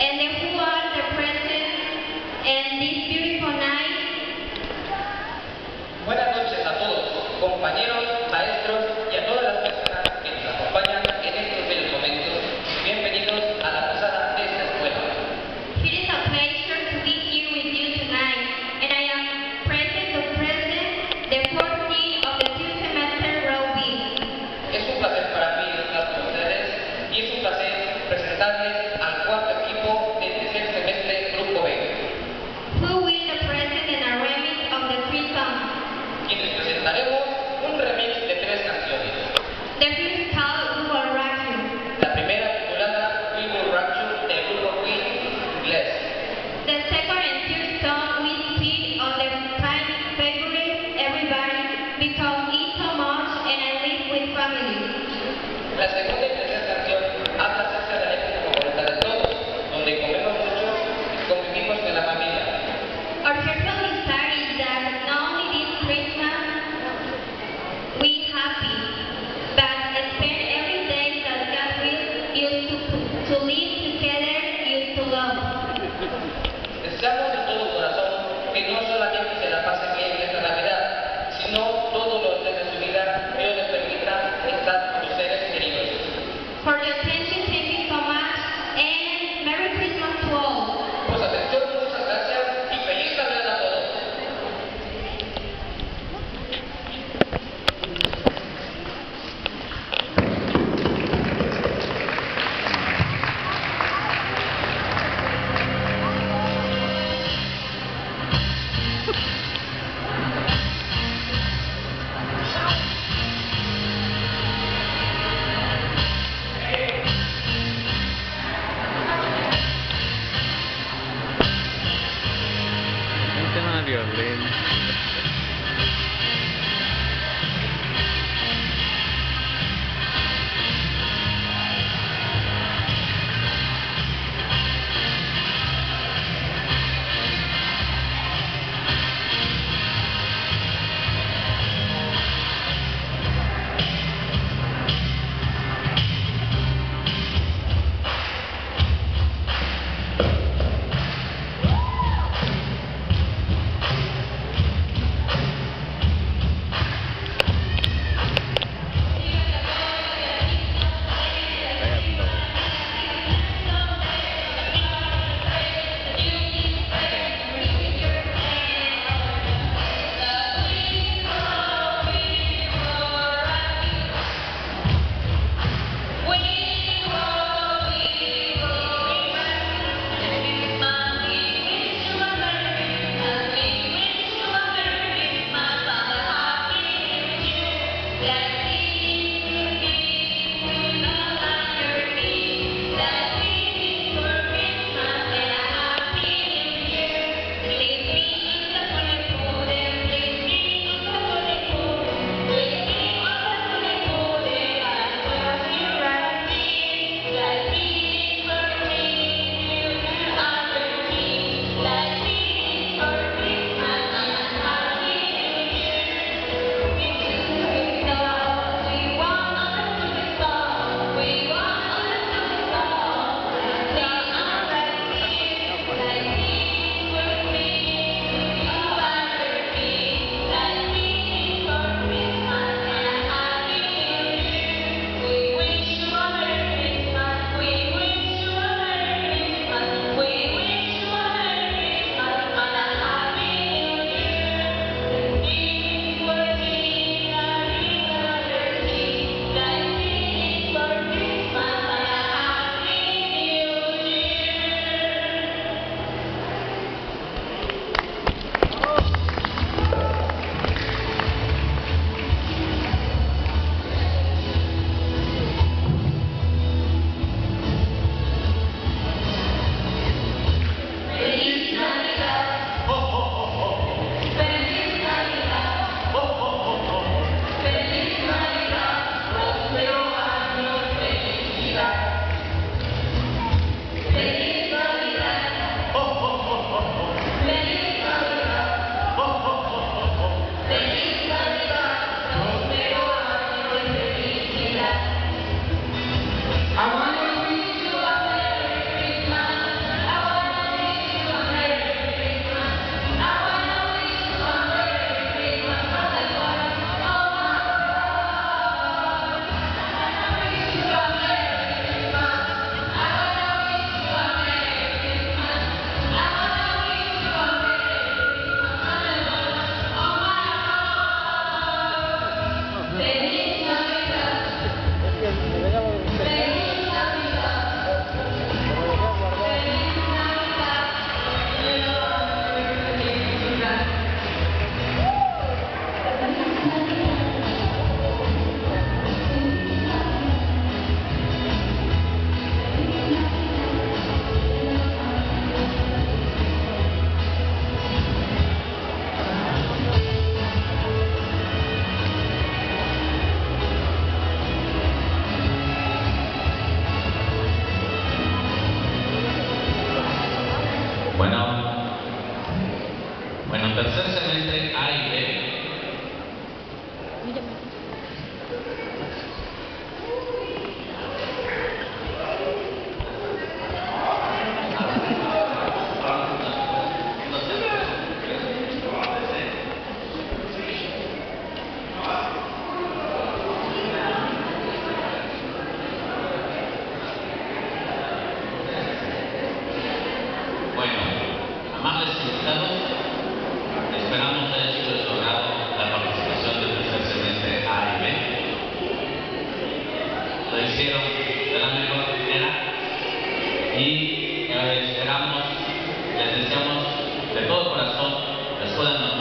and then who are right now. esperamos, les deseamos de todo corazón, les puedan